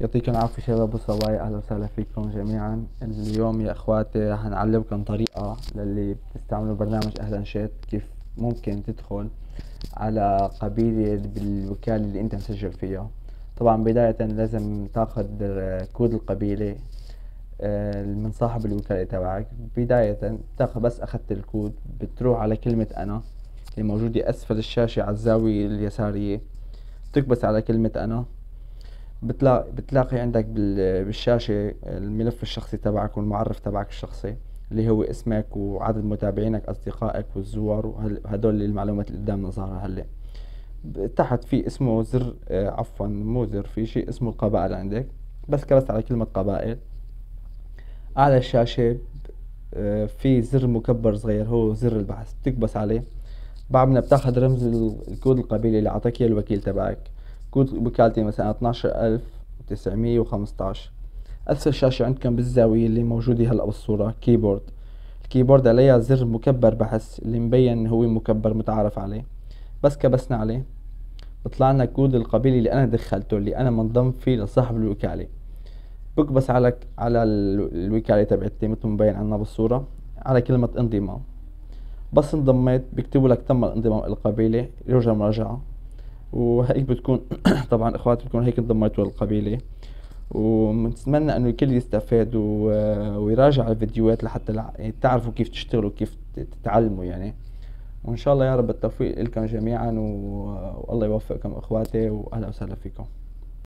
يعطيكم العافية شباب وصبايا أهلا وسهلا فيكم جميعا. اليوم يا إخواتي حنعلمكم طريقة للي بتستعملوا برنامج أهلا شات كيف ممكن تدخل على قبيلة بالوكالة اللي أنت مسجل فيها. طبعا بداية لازم تأخذ كود القبيلة آه، من صاحب الوكالة تبعك. بداية تاخذ بس أخذت الكود بتروح على كلمة أنا اللي موجودة أسفل الشاشة على الزاوية اليسارية. تكبس على كلمة أنا. بتلاقي بتلاقي عندك بالشاشة الملف الشخصي تبعك والمعرف تبعك الشخصي اللي هو اسمك وعدد متابعينك أصدقائك والزوار وهدول المعلومات اللي قدامنا ظاهرة هلأ. تحت في اسمه زر آه، عفوا مو زر في شيء اسمه القبائل عندك. بس كبست على كلمة قبائل. أعلى الشاشة آه، في زر مكبر صغير هو زر البحث تكبس عليه. بعد ما بتاخذ رمز الكود القبيلي اللي أعطاك إياه الوكيل تبعك. كود وكالتي مثلا 12915 أسفل الشاشة عندكم بالزاوية اللي موجودة هلأ بالصورة keyboard ال keyboard عليها زر مكبر بحث اللي مبين هو مكبر متعارف عليه. بس كبسنا عليه. بطلع لنا كود القبيلة اللي أنا دخلته اللي أنا منضم فيه لصاحب الوكالة. بكبس على على الوكالة تبعتي مثل مبين عندنا بالصورة على كلمة انضمام. بس انضميت بيكتبوا لك تم الانضمام القبيلة يرجى مراجعة. وهيك بتكون طبعا إخواتي بتكون هيك انضميتوا للقبيلة. ونتمنى إنه الكل يستفاد ويراجع الفيديوهات لحتى يعني تعرفوا كيف تشتغلوا كيف تتعلموا يعني. وإن شاء الله يا رب التوفيق لكم جميعا والله يوفقكم إخواتي واهلا وسهلا فيكم.